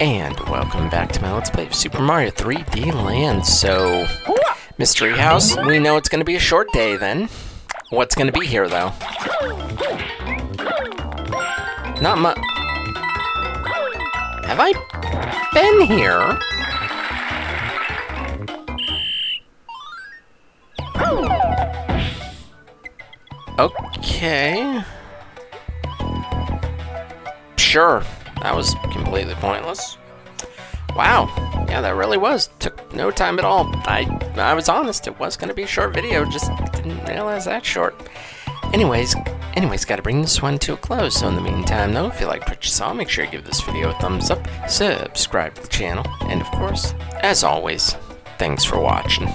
And welcome back to my Let's Play Super Mario 3D Land. So, Mystery House, we know it's going to be a short day then. What's going to be here though? Not much. Have I been here? Okay. Sure. That was completely pointless. Wow. Yeah, that really was. Took no time at all. I I was honest. It was going to be a short video. Just didn't realize that short. Anyways, anyways, got to bring this one to a close. So in the meantime, though, if you like what you saw, make sure you give this video a thumbs up, subscribe to the channel, and of course, as always, thanks for watching.